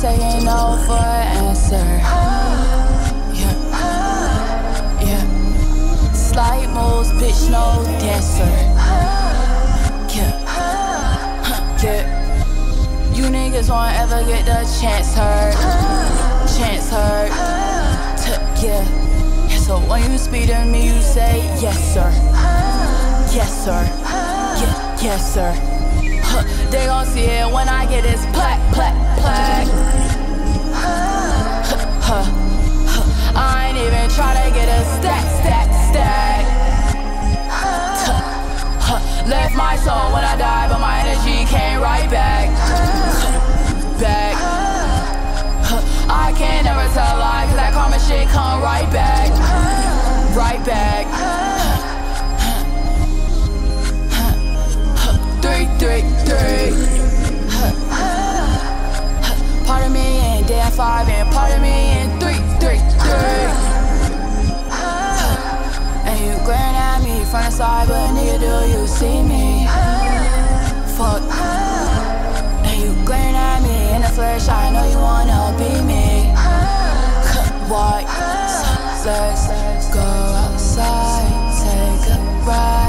taking no for an answer. Yeah, yeah. Slight moves, bitch, no dancer. Yeah, yeah. You niggas won't ever get the chance heard. Chance heard. T- yeah. So when you speak to me, you say yes, sir. Yes, sir. Yeah, yes, sir. They gon' see it when I get this plaque, plaque, plaque. I ain't even try to get a stack, stack, stack. Left my soul when I died, but my energy came right back. Back. I can't never tell a lie, cause that karma shit come right back. Right back. Nigga, do you see me? Fuck. And you glaring at me in the flesh, I know you wanna be me. Why? So let's go outside, take a ride